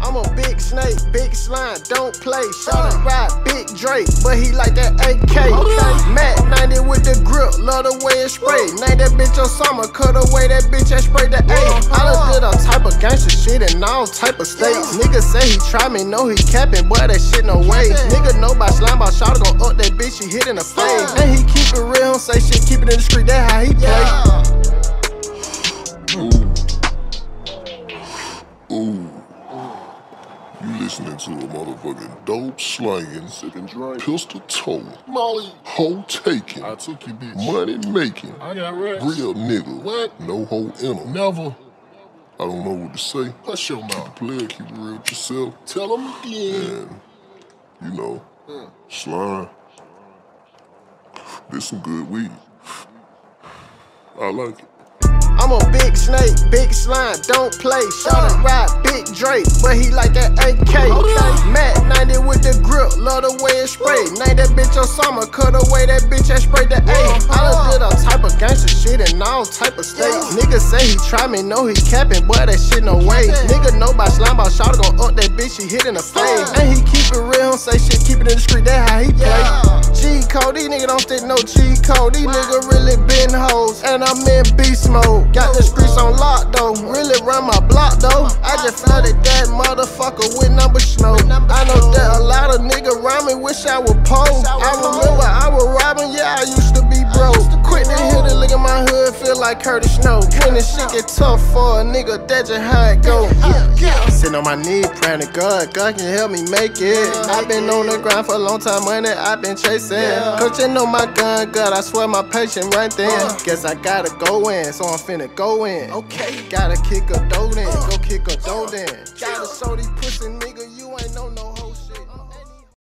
I'm a big snake, big slime, don't play. Shot and ride, big Drake, but he like that AK. Mac 90 with the grip, love the way it spray. Name that bitch Osama, cut away that bitch that spray the A. I done did all type of gangster shit in all type of states. Nigga say he try me, know he capping, boy that shit no way. Nigga know about slime, about shot gon' up that bitch, he hit in the face. And he keep it real, say shit, keep it in the street, that how he play. Listening to a motherfucking dope slanging, Sipping drink. pistol toting, Molly. hoe taking, I took you, bitch. money making, I got rest. real nigga. What? No hoe in 'em. Never. I don't know what to say. Hush your mouth. Play it, keep it real with yourself. Tell him again. And, you know, slime. This some good weed. I like it. I'm a big snake, big slime, don't play. Shot and ride, big Drake, but he like that AK. Mac 90 with the grip, love the way it spray. Name that bitch Osama, cut away that bitch that spray the A. I done did all type of gangster shit in all type of states. Nigga say he try me, know he capping, but that shit no way. Nigga know by slime, about shot gon' up that bitch, he hit in the face. And he keep it real, don't say shit, keep it in the street, that how he play. G code, these niggas don't stick no cheat code. These niggas really been hoes, and I'm in beast mode. Got the streets on lock though, really run my block though. I just flooded that motherfucker with number snow. I know that a lot of niggas around me wish I was poor. I remember I was robbing, yeah, I used to be broke. Quick to hit it, look at my hood, feel like Curtis Snow. When this shit get tough for a nigga, that's just how it go. Sitting on my knee, praying to God, God can help me make it. I've been on the grind for a long time, money I've been chasing. Coaching on my gun, God, I swear my patience right there. Uh. Guess I gotta go in, so I'm finna go in. Okay, gotta kick a dough in, uh. go kick a dough in. Gotta show these